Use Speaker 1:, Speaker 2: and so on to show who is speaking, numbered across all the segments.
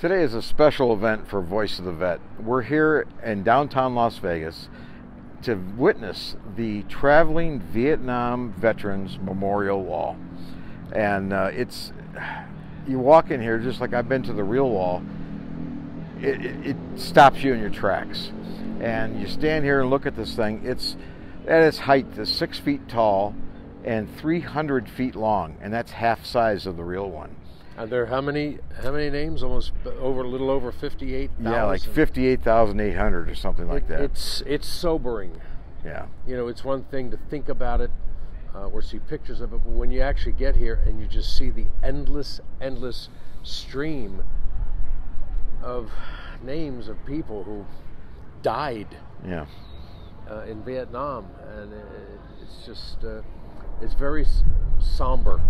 Speaker 1: Today is a special event for Voice of the Vet. We're here in downtown Las Vegas to witness the Traveling Vietnam Veterans Memorial Wall. And uh, it's, you walk in here just like I've been to the real wall, it, it, it stops you in your tracks. And you stand here and look at this thing. It's at its height, is six feet tall and 300 feet long, and that's half size of the real one.
Speaker 2: Are there how many how many names? Almost over a little over fifty eight.
Speaker 1: Yeah, like fifty eight thousand eight hundred or something like
Speaker 2: it,
Speaker 1: that.
Speaker 2: It's it's sobering.
Speaker 1: Yeah.
Speaker 2: You know, it's one thing to think about it uh, or see pictures of it, but when you actually get here and you just see the endless, endless stream of names of people who died.
Speaker 1: Yeah.
Speaker 2: Uh, in Vietnam, and it, it's just uh, it's very somber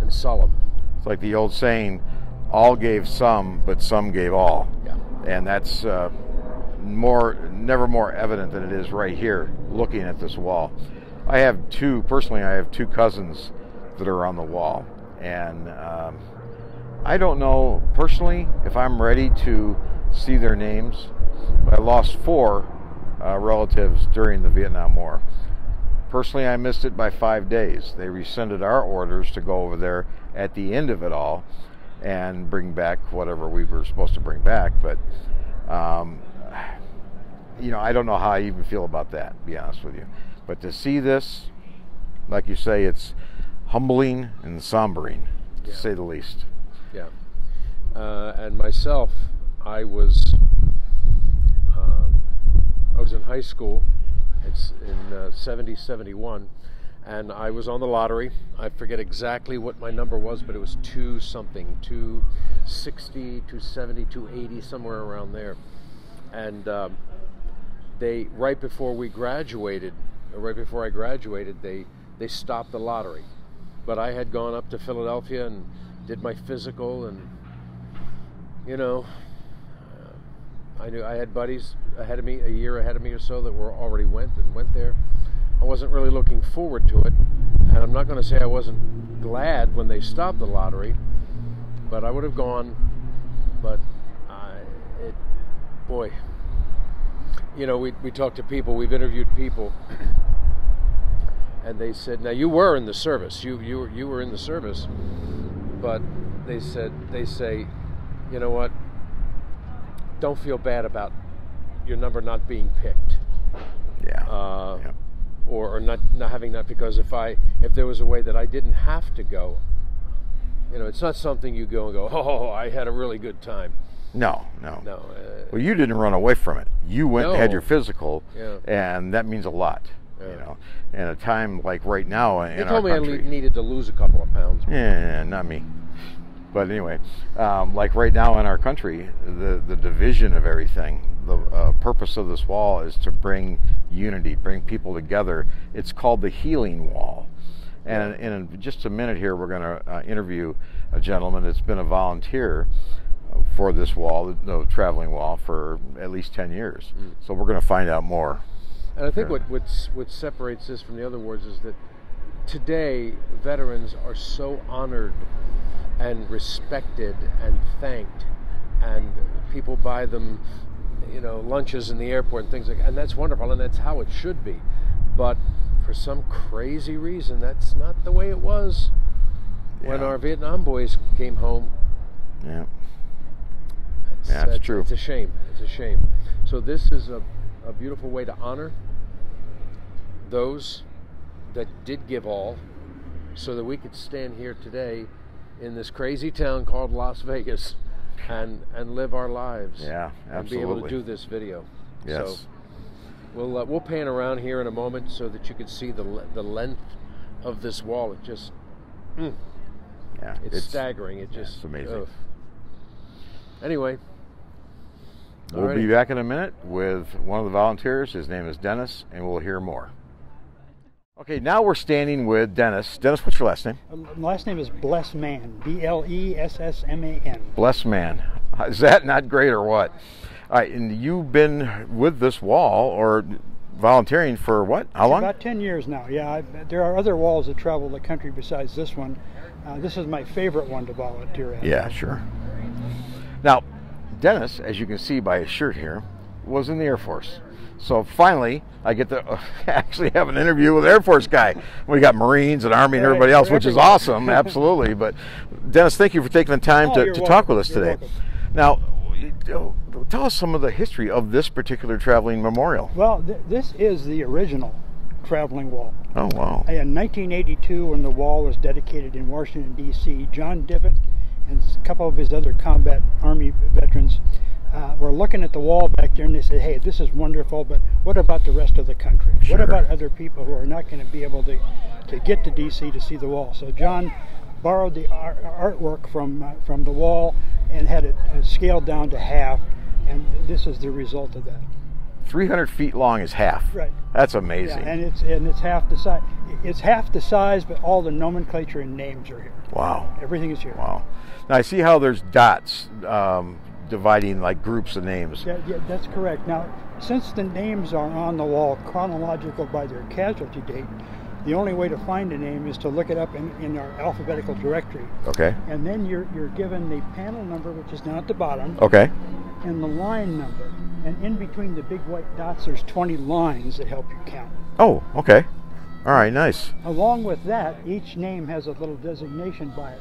Speaker 2: and solemn.
Speaker 1: It's like the old saying, all gave some, but some gave all.
Speaker 2: Yeah.
Speaker 1: And that's uh, more, never more evident than it is right here, looking at this wall. I have two, personally, I have two cousins that are on the wall. And um, I don't know personally if I'm ready to see their names. But I lost four uh, relatives during the Vietnam War. Personally, I missed it by five days. They rescinded our orders to go over there at the end of it all and bring back whatever we were supposed to bring back. But, um, you know, I don't know how I even feel about that, to be honest with you. But to see this, like you say, it's humbling and sombering, to
Speaker 2: Yeah.
Speaker 1: say the least.
Speaker 2: Yeah. Uh, and myself, I was uh, I was in high school. It's in uh, 70, 71, and I was on the lottery. I forget exactly what my number was, but it was two something, 260, 270, 280, somewhere around there. And um, they, right before we graduated, right before I graduated, they they stopped the lottery. But I had gone up to Philadelphia and did my physical, and you know, uh, I knew I had buddies ahead of me, a year ahead of me or so, that were already went and went there. I wasn't really looking forward to it, and I'm not going to say I wasn't glad when they stopped the lottery, but I would have gone. But I, it, boy, you know, we we talked to people, we've interviewed people, and they said, "Now you were in the service, you you were, you were in the service," but they said they say, you know what? Don't feel bad about your number not being picked,
Speaker 1: Yeah.
Speaker 2: uh,
Speaker 1: yeah.
Speaker 2: Or, or not not having that because if I if there was a way that I didn't have to go, you know, it's not something you go and go, oh, I had a really good time.
Speaker 1: No, no.
Speaker 2: No, uh,
Speaker 1: Well, you didn't run away from it. You went and had your physical,
Speaker 2: Yeah.
Speaker 1: and that means a lot. You know, in a time like right now in
Speaker 2: they
Speaker 1: our
Speaker 2: told me I
Speaker 1: country.
Speaker 2: needed to lose a couple of pounds.
Speaker 1: Yeah, not me. But anyway, um, like right now in our country, the, the division of everything, the uh, purpose of this wall is to bring unity, bring people together. It's called the Healing Wall. And in, in just a minute here, we're going to uh, interview a gentleman that's been a volunteer uh, for this wall, the traveling wall, for at least 10 years. So we're going to find out more.
Speaker 2: And I think what what's, what separates this from the other wars is that today veterans are so honored and respected and thanked, and people buy them, you know, lunches in the airport and things like, and that's wonderful, and that's how it should be. But for some crazy reason, that's not the way it was when
Speaker 1: Yeah.
Speaker 2: our Vietnam boys came home.
Speaker 1: Yeah.
Speaker 2: It's,
Speaker 1: Yeah,
Speaker 2: uh,
Speaker 1: true.
Speaker 2: It's a shame. It's a shame. So this is a, a beautiful way to honor those that did give all, so that we could stand here today in this crazy town called Las Vegas and and live our lives.
Speaker 1: Yeah,
Speaker 2: And be able to do this video.
Speaker 1: Yes.
Speaker 2: So we'll uh, we'll pan around here in a moment so that you can see the the length of this wall. It just mm,
Speaker 1: Yeah.
Speaker 2: it's, staggering. It
Speaker 1: yeah,
Speaker 2: just
Speaker 1: it's amazing.
Speaker 2: ugh. Anyway,
Speaker 1: We'll be back in a minute with one of the volunteers. His name is Dennis, and we'll hear more. Okay, now we're standing with Dennis. Dennis, what's your last name?
Speaker 3: Uh, My last name is Blessman. B L E S S M A N.
Speaker 1: Bless man. Is that not great or what? All right, and you've been with this wall or volunteering for what? How long?
Speaker 3: About 10 years now. Yeah, I, there are other walls that travel the country besides this one. Uh, this is my favorite one to volunteer at.
Speaker 1: Yeah, sure. Now, Dennis, as you can see by his shirt here, was in the Air Force. So finally, I get to actually have an interview with an Air Force guy. We got Marines and Army and everybody else, which is awesome, absolutely. But Dennis, thank you for taking the time
Speaker 3: Oh,
Speaker 1: to, to talk with us
Speaker 3: You're
Speaker 1: today.
Speaker 3: welcome.
Speaker 1: Now, uh, tell us some of the history of this particular traveling memorial.
Speaker 3: Well, th- this is the original traveling wall.
Speaker 1: Oh wow!
Speaker 3: In 1982, when the wall was dedicated in Washington, D.C., John Devitt and a couple of his other combat Army veterans uh, were looking at the wall back there and they said, hey, this is wonderful, but what about the rest of the country?
Speaker 1: Sure.
Speaker 3: What about other people who are not going to be able to, to get to D.C. to see the wall? So John borrowed the ar- artwork from, uh, from the wall and had it uh, scaled down to half, and this is the result of that.
Speaker 1: 300 feet long is half.
Speaker 3: Right.
Speaker 1: That's amazing.
Speaker 3: Yeah, and it's and it's half the size. It's half the size, but all the nomenclature and names are here.
Speaker 1: wow.
Speaker 3: Everything is here.
Speaker 1: Wow. Now I see how there's dots um, dividing like groups of names.
Speaker 3: Yeah, yeah, that's correct. Now, since the names are on the wall chronological by their casualty date, the only way to find a name is to look it up in, in our alphabetical directory.
Speaker 1: Okay.
Speaker 3: And then you're, you're given the panel number, which is down at the bottom,
Speaker 1: Okay.
Speaker 3: and the line number. And in between the big white dots, there's 20 lines that help you count.
Speaker 1: Oh, okay. All right, nice.
Speaker 3: Along with that, each name has a little designation by it.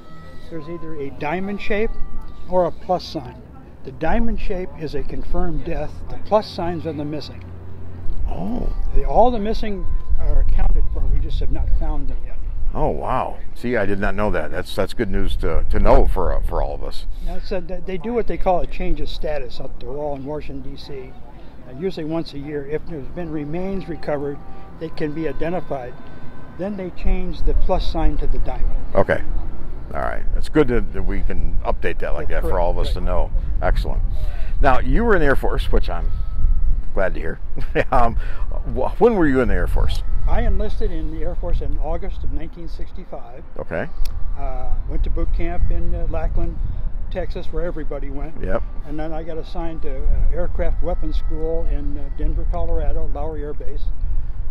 Speaker 3: There's either a diamond shape or a plus sign. The diamond shape is a confirmed death. The plus signs are the missing.
Speaker 1: Oh.
Speaker 3: The, all the missing are accounted for. We just have not found them yet.
Speaker 1: Oh, wow. See, I did not know that. That's that's good news to, to know for uh, for all of us.
Speaker 3: Now, so they do what they call a change of status up the wall in Washington, D.C. Uh, usually once a year. If there's been remains recovered, they can be identified. Then they change the plus sign to the diamond.
Speaker 1: Okay. All right. It's good that, that we can update that like
Speaker 3: That's
Speaker 1: that for all of us
Speaker 3: correct,
Speaker 1: to know. Excellent. Now, you were in the Air Force, which I'm glad to hear. um, when were you in the Air Force?
Speaker 3: I enlisted in the Air Force in August of 1965.
Speaker 1: Okay.
Speaker 3: Uh, went to boot camp in uh, Lackland, Texas, where everybody went.
Speaker 1: Yep.
Speaker 3: And then I got assigned to uh, Aircraft Weapons School in uh, Denver, Colorado, Lowry Air Base.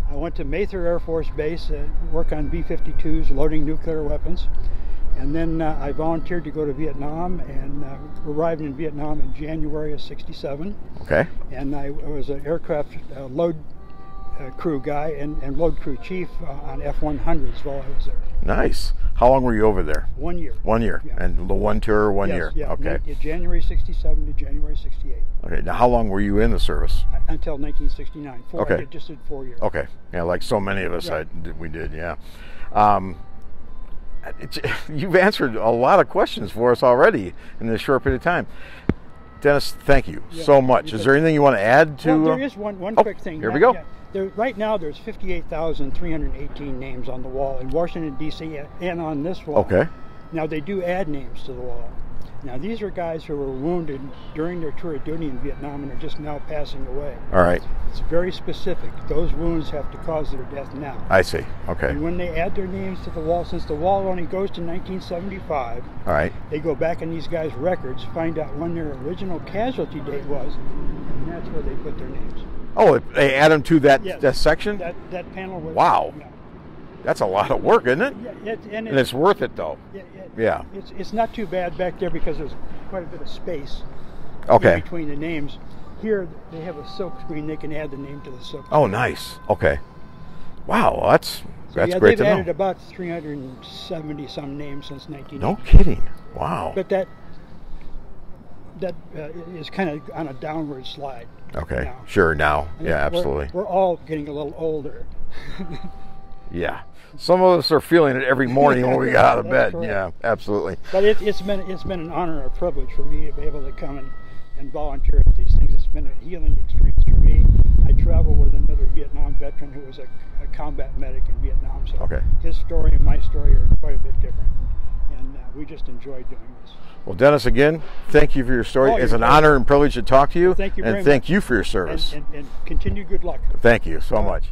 Speaker 3: I went to Mather Air Force Base, uh, work on B-52s, loading nuclear weapons. And then uh, I volunteered to go to Vietnam and uh, arrived in Vietnam in January of 67
Speaker 1: Okay.
Speaker 3: and I was an aircraft uh, load uh, crew guy and, and load crew chief uh, on F-100s while I was there.
Speaker 1: Nice. How long were you over there?
Speaker 3: One year.
Speaker 1: One year.
Speaker 3: Yeah.
Speaker 1: And the one tour, one
Speaker 3: Yes,
Speaker 1: year.
Speaker 3: Yeah.
Speaker 1: Okay.
Speaker 3: January 67 to January 68
Speaker 1: Okay. Now, how long were you in the service?
Speaker 3: uh, until 1969. Four,
Speaker 1: Okay.
Speaker 3: I just did four years.
Speaker 1: Okay. Yeah, like so many of us, I, we did. Yeah. Um, you've answered a lot of questions for us already in this short period of time. Dennis, thank you
Speaker 3: Yeah,
Speaker 1: so much.
Speaker 3: you
Speaker 1: Is there anything you want to add to?
Speaker 3: Well,
Speaker 1: uh,
Speaker 3: there is one, one
Speaker 1: oh,
Speaker 3: quick thing.
Speaker 1: here we go.
Speaker 3: yeah, there, right now, there's 58,318 names on the wall in Washington, D.C., and on this wall.
Speaker 1: Okay.
Speaker 3: Now they do add names to the wall. Now these are guys who were wounded during their tour of duty in Vietnam and are just now passing away.
Speaker 1: All right.
Speaker 3: It's very specific. Those wounds have to cause their death now.
Speaker 1: I see. Okay.
Speaker 3: And when they add their names to the wall, since the wall only goes to 1975,
Speaker 1: All right.
Speaker 3: they go back in these guys' records, find out when their original casualty date was, and that's where they put their names.
Speaker 1: Oh, they add them to that
Speaker 3: Yes.
Speaker 1: that section.
Speaker 3: That that panel was.
Speaker 1: Wow.
Speaker 3: Yeah.
Speaker 1: That's a lot of work, isn't it?
Speaker 3: Yeah, it, and,
Speaker 1: And it's worth it, though.
Speaker 3: yeah, yeah,
Speaker 1: Yeah.
Speaker 3: It's, it's not too bad back there because there's quite a bit of space.
Speaker 1: Okay.
Speaker 3: between the names. Here they have a silk screen. They can add the name to the silk.
Speaker 1: Oh, nice. Okay. Wow. That's
Speaker 3: So,
Speaker 1: that's
Speaker 3: yeah,
Speaker 1: great
Speaker 3: they've
Speaker 1: to
Speaker 3: added
Speaker 1: know.
Speaker 3: about 370 some names since 1980.
Speaker 1: No kidding. Wow.
Speaker 3: But that that uh, is kind of on a downward slide.
Speaker 1: Okay.
Speaker 3: now.
Speaker 1: Sure. Now.
Speaker 3: And
Speaker 1: Yeah.
Speaker 3: we're-
Speaker 1: Absolutely.
Speaker 3: We're, all getting a little older.
Speaker 1: Yeah. Some of us are feeling it every morning when we get out of bed.
Speaker 3: correct.
Speaker 1: Yeah. Absolutely.
Speaker 3: But it, it's been it's been an honor, and a privilege for me to be able to come and, and volunteer at these things. It's been a healing experience for me. I travel with another Vietnam veteran who was a, a combat medic in Vietnam, so
Speaker 1: Okay.
Speaker 3: his story and my story are quite a bit different, and uh, we just enjoy doing this.
Speaker 1: Well, Dennis, again, thank you for your story.
Speaker 3: Oh,
Speaker 1: it's an honor and privilege to talk to you.
Speaker 3: Well, thank you
Speaker 1: and thank
Speaker 3: much.
Speaker 1: you for your service.
Speaker 3: and, and continued good luck.
Speaker 1: thank you so much.